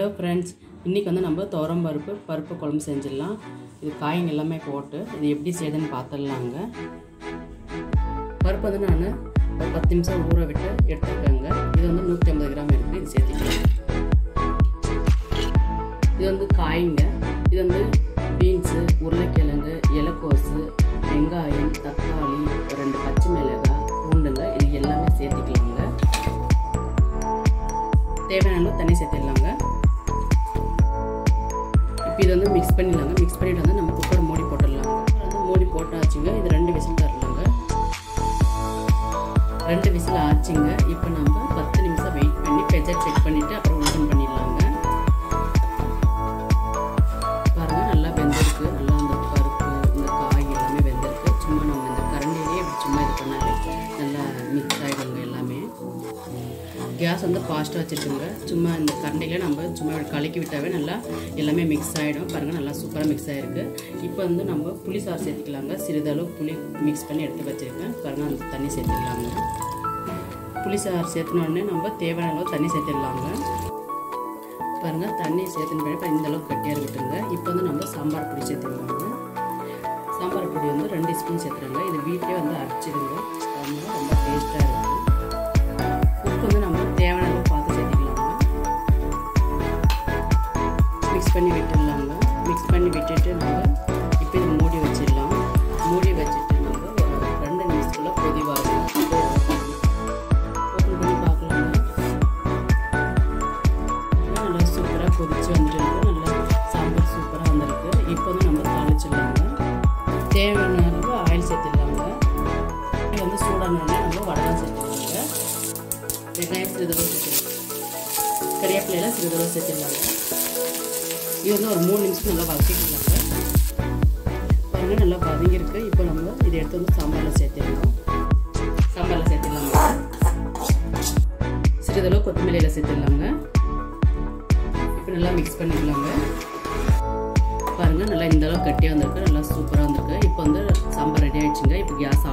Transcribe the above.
Hello friends இன்றைக்கி வந்து நம்ம துவரம் பருப்பு பருப்பு குழம்பு செஞ்சிடலாம். இது காய்ங்க எல்லாமே போட்டு இது எப்படி செய்யுதுன்னு பார்த்துடலாங்க. பருப்பு வந்து நான் ஒரு பத்து நிமிஷம் ஊற விட்டு எடுத்துருக்கேங்க இது வந்து நூற்றி ஐம்பது கிராம் இருக்குது இது சேர்த்துக்கலாம் இது வந்து காய்ங்க. இது வந்து பீன்ஸு உருளைக்கிழங்கு இலக்கோசு வெங்காயம் தக்காளி ரெண்டு பச்சை மிளகாய் பூண்டுங்க. இது எல்லாமே சேர்த்துக்கலாங்க. தேவையான அளவு தண்ணி சேர்த்துடலாங்க. இது வந்து மிக்ஸ் பண்ணிடலாங்க. மிக்ஸ் பண்ணிவிட்டு வந்து நம்ம குக்கரை மூடி போட்டுடலாங்க வந்து மூடி போட்டாச்சுங்க. இது ரெண்டு விசில் தரலாங்க. ரெண்டு விசில் ஆச்சுங்க. இப்போ நம்ம பத்து நிமிஷம் வெயிட் பண்ணி ப்ரெஷர் செக் பண்ணிவிட்டு அப்புறம் ஓப்பன் பண்ணிடலாங்க. பாருங்கள் நல்லா வெந்திருக்கு. நல்லா அந்த பருப்பு இந்த காய் எல்லாமே வெந்திருக்கு. சும்மா நம்ம இந்த கரண்டிலேயே சும்மா இது பண்ணாலே நல்லா மிக்ஸ் ஆகிடுங்க கேஸ் வந்து ஃபாஸ்ட்டாக வச்சுருக்குங்க. சும்மா இந்த கரண்டிலே நம்ம சும்மா கலக்கி விட்டாவே நல்லா எல்லாமே மிக்ஸ் ஆகிடும் பாருங்கள் நல்லா சூப்பராக மிக்ஸ் ஆகிருக்கு இப்போ வந்து நம்ம புளி சாறு சேர்த்துக்கலாங்க. சிறிதளவு புளி மிக்ஸ் பண்ணி எடுத்து வச்சுருக்கேன். பாருங்கள் அந்த தண்ணி சேர்த்துக்கலாங்க. புளி சாறு சேர்த்துனோடனே நம்ம தேவையான அளவு தண்ணி சேர்த்துடலாங்க. பாருங்கள் தண்ணி சேர்த்துன பிறகு இந்த அளவுக்கு கட்டியாக இருக்கட்டுங்க இப்போ வந்து நம்ம சாம்பார் பொடி சேர்த்துக்கலாங்க. சாம்பார் பொடி வந்து ரெண்டு ஸ்பூன் சேர்த்துருங்க இது வீட்டிலே வந்து அரைச்சிடுங்க. மிக்ஸ் பண்ணி விட்டுடலாங்க. மிக்ஸ் பண்ணி விட்டுட்டு நம்ம இப்போ இது மூடி வச்சிடலாம். மூடி வச்சுட்டு நம்ம ஒரு ரெண்டு நிமிஷத்துக்குள்ள கொதி வரும் ஓப்பன் பண்ணி பார்க்கலாங்க. நல்லா சூப்பராக கொதிச்சு வந்துட்டு நல்லா சாம்பார் சூப்பராக வந்திருக்கு. இப்போ வந்து நம்ம தாளிச்சிடலாங்க. தேவையான அளவு ஆயில் சேர்த்துடலாங்க. இது வந்து சூடானோடனே நம்ம வடகம் சேர்த்துக்கலாங்க வெங்காயம் சிறிதளவு சேர்த்துக்கலாம் கறிவேப்பிலையெல்லாம் சிறிதளவு சேர்த்துடலாங்க. இது வந்து ஒரு மூணு நிமிஷம் நல்லா வதக்கிக்கலாங்க பாருங்கள் நல்லா வதங்கியிருக்கு. இப்போ நம்ம இதை எடுத்து வந்து சாம்பாரில் சேர்த்துடலாம். சாம்பாரில் சேர்த்துடலாங்க. சிறிதளவு கொத்தமல்லியில் சேர்த்துடலாங்க. இப்போ நல்லா மிக்ஸ் பண்ணிக்கலாங்க. பாருங்கள் நல்லா இந்த அளவுக்கு கட்டியாக வந்திருக்கு. நல்லா சூப்பராக வந்திருக்கு. இப்போ வந்து சாம்பார் ரெடி ஆகிடுச்சுங்க இப்போ கேஸ்